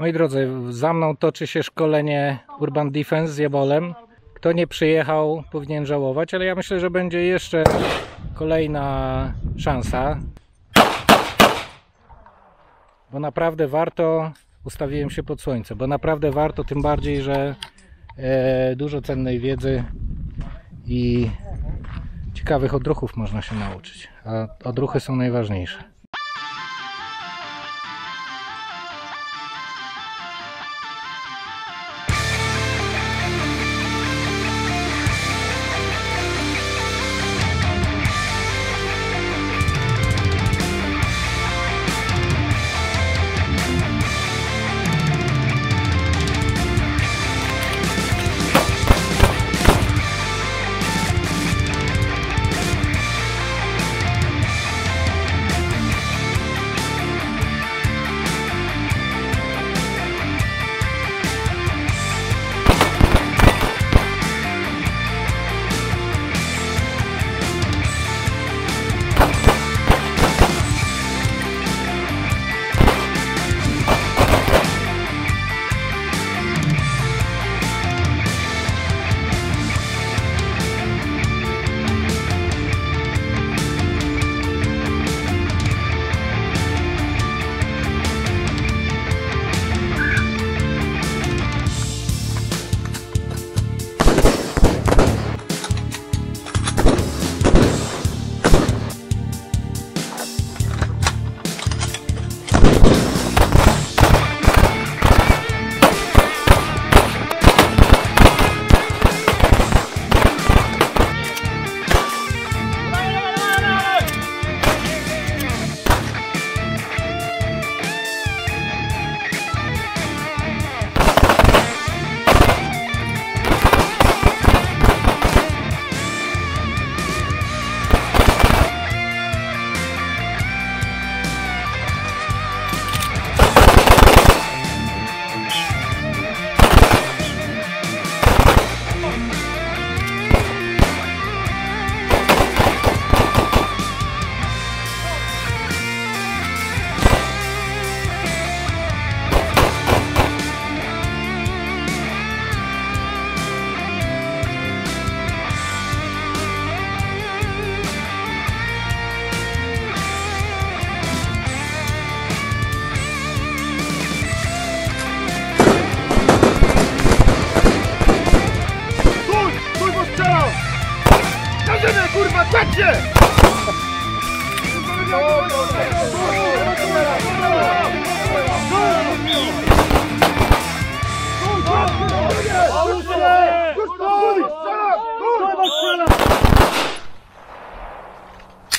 Moi drodzy, za mną toczy się szkolenie Urban Defense z Jabolem. Kto nie przyjechał, powinien żałować, ale ja myślę, że będzie jeszcze kolejna szansa. Bo naprawdę warto, ustawiłem się pod słońce, bo naprawdę warto, tym bardziej, że e, dużo cennej wiedzy i ciekawych odruchów można się nauczyć. A odruchy są najważniejsze.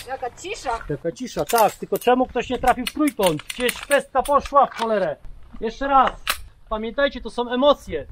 Jaka cisza! Taka cisza, tak, tylko czemu ktoś nie trafił w trójkąt? Gdzieś pestka poszła w cholerę. Jeszcze raz, pamiętajcie, to są emocje.